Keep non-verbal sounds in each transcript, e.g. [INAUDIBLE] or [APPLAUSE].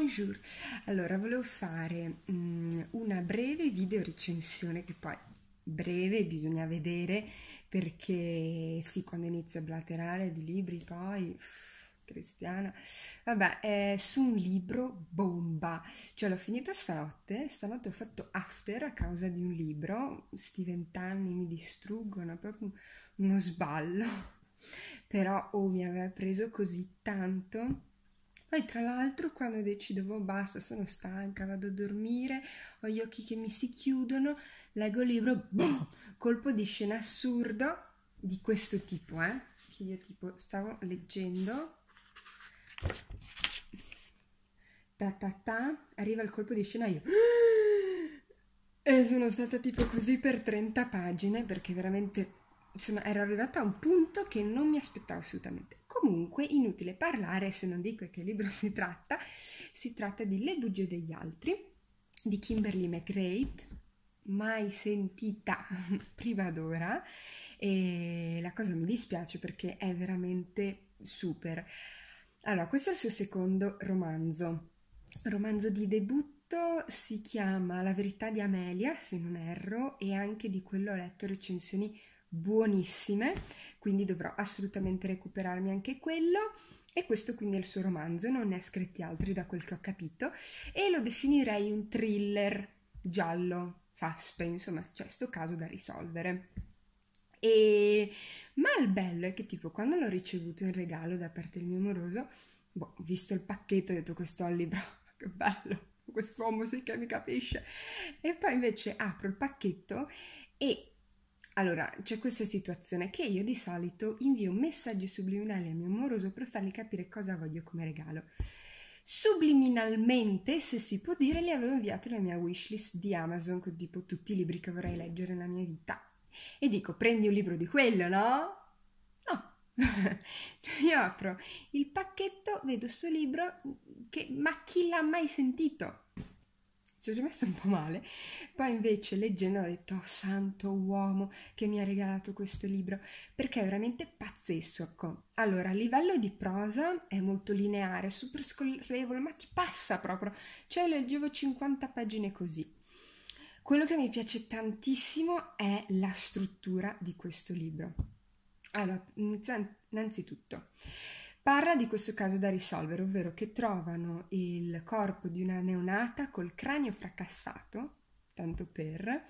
Bonjour! Allora, volevo fare um, una breve video recensione che poi breve bisogna vedere perché sì, quando inizio a blaterare di libri poi uff, cristiana, vabbè, è su un libro bomba, cioè l'ho finito stanotte, stanotte ho fatto after a causa di un libro, sti vent'anni mi distruggono, è proprio uno sballo, [LAUGHS] però oh, mi aveva preso così tanto poi tra l'altro quando decido, oh, basta, sono stanca, vado a dormire, ho gli occhi che mi si chiudono, leggo il libro, boh, colpo di scena assurdo di questo tipo, eh? Che io tipo stavo leggendo. Ta ta ta, arriva il colpo di scena io... [GASPS] E sono stata tipo così per 30 pagine perché veramente insomma ero arrivata a un punto che non mi aspettavo assolutamente. Comunque, inutile parlare se non dico che libro [LAUGHS] si tratta. Si tratta di Le bugie degli altri di Kimberly McGrath, mai sentita [LAUGHS] prima d'ora e la cosa mi dispiace perché è veramente super. Allora, questo è il suo secondo romanzo. Romanzo di debutto si chiama La verità di Amelia, se non erro, e anche di quello ho letto recensioni buonissime, quindi dovrò assolutamente recuperarmi anche quello. E questo quindi è il suo romanzo, non ne ha scritti altri da quel che ho capito, e lo definirei un thriller giallo, suspense, insomma c'è questo caso da risolvere. E... Ma il bello è che tipo quando l'ho ricevuto in regalo da parte del mio amoroso, boh, visto il pacchetto ho detto questo è libro, [LAUGHS] che bello, quest'uomo sì che mi capisce. E poi invece apro il pacchetto e allora, c'è questa situazione che io di solito invio messaggi subliminali al mio amoroso per fargli capire cosa voglio come regalo. Subliminalmente, se si può dire, gli avevo inviato la mia wishlist di Amazon con tipo tutti i libri che vorrei leggere nella mia vita. E dico, prendi un libro di quello, no? No. [LAUGHS] io apro il pacchetto, vedo questo libro che ma chi l'ha mai sentito? Ci ho rimesso un po' male. Poi invece leggendo ho detto, oh, santo uomo che mi ha regalato questo libro, perché è veramente pazzesco. Allora, a livello di prosa è molto lineare, super scorrevole, ma ti passa proprio. Cioè leggevo 50 pagine così. Quello che mi piace tantissimo è la struttura di questo libro. Allora, innanzitutto, Parla di questo caso da risolvere, ovvero che trovano il corpo di una neonata col cranio fracassato, tanto per,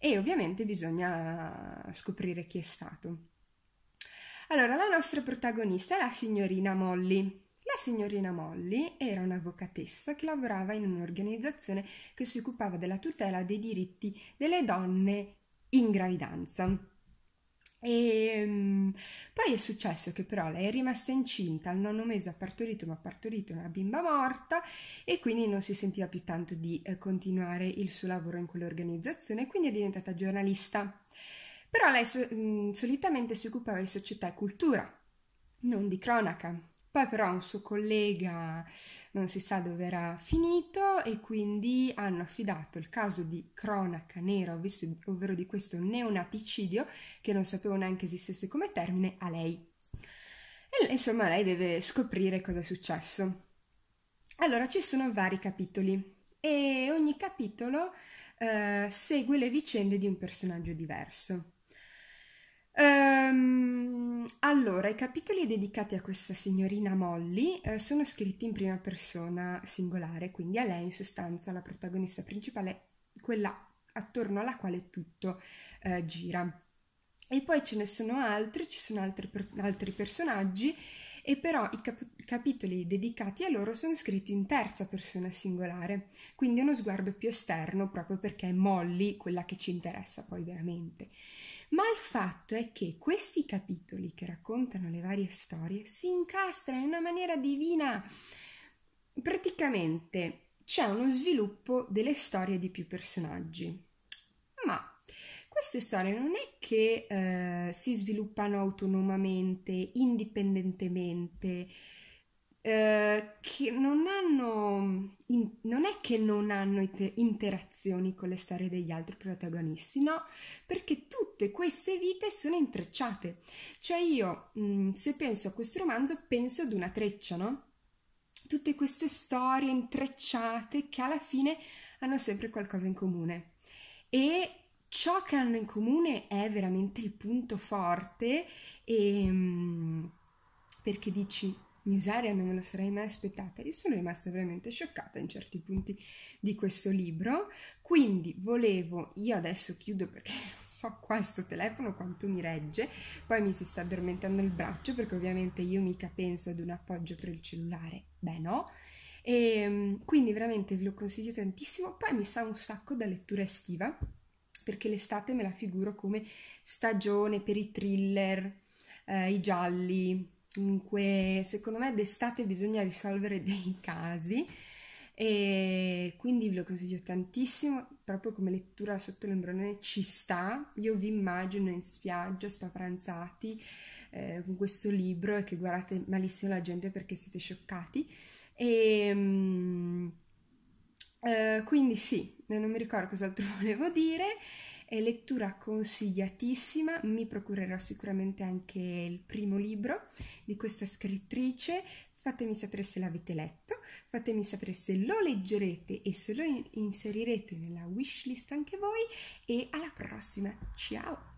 e ovviamente bisogna scoprire chi è stato. Allora, la nostra protagonista è la signorina Molly. La signorina Molly era un'avvocatessa che lavorava in un'organizzazione che si occupava della tutela dei diritti delle donne in gravidanza. E um, poi è successo che però lei è rimasta incinta, al nono mese ha partorito, ma ha partorito una bimba morta e quindi non si sentiva più tanto di eh, continuare il suo lavoro in quell'organizzazione quindi è diventata giornalista. Però lei mm, solitamente si occupava di società e cultura, non di cronaca. Poi però un suo collega non si sa dove era finito e quindi hanno affidato il caso di cronaca nera, ovvero di questo neonaticidio, che non sapevo neanche esistesse come termine, a lei. E insomma lei deve scoprire cosa è successo. Allora ci sono vari capitoli e ogni capitolo eh, segue le vicende di un personaggio diverso. Um, allora, i capitoli dedicati a questa signorina Molly eh, sono scritti in prima persona singolare, quindi a lei in sostanza la protagonista principale, quella attorno alla quale tutto eh, gira. E poi ce ne sono altri, ci sono altri, altri personaggi, e però i cap- capitoli dedicati a loro sono scritti in terza persona singolare, quindi uno sguardo più esterno proprio perché è Molly quella che ci interessa poi veramente. Ma il fatto è che questi capitoli che raccontano le varie storie si incastrano in una maniera divina. Praticamente c'è uno sviluppo delle storie di più personaggi. Ma queste storie non è che eh, si sviluppano autonomamente, indipendentemente, eh, che non hanno, in, non è che non hanno inter- interazioni con le storie degli altri protagonisti, no, perché tutte queste vite sono intrecciate. Cioè io, mh, mm, se penso a questo romanzo, penso ad una treccia, no? tutte queste storie intrecciate che alla fine hanno sempre qualcosa in comune. E ciò che hanno in comune è veramente il punto forte e mm, perché dici miseria non me lo sarei mai aspettata. Io sono rimasta veramente scioccata in certi punti di questo libro. Quindi volevo io adesso chiudo perché [LAUGHS] so questo telefono quanto mi regge, poi mi si sta addormentando il braccio perché ovviamente io mica penso ad un appoggio per il cellulare, beh no, e ehm, quindi veramente ve lo consiglio tantissimo, poi mi sa un sacco da lettura estiva perché l'estate me la figuro come stagione per i thriller, eh, i gialli, comunque secondo me d'estate bisogna risolvere [LAUGHS] dei casi e quindi ve lo consiglio tantissimo, proprio come lettura sotto l'embrone ci sta, io vi immagino in spiaggia spapranzati eh, con questo libro e che guardate malissimo la gente perché siete scioccati. E um, eh, quindi sì, non mi ricordo cos'altro [LAUGHS] volevo dire è lettura consigliatissima, mi procurerò sicuramente anche il primo libro di questa scrittrice, Fatemi sapere se l'avete letto, fatemi sapere se lo leggerete e se lo inserirete nella wishlist anche voi e alla prossima, ciao!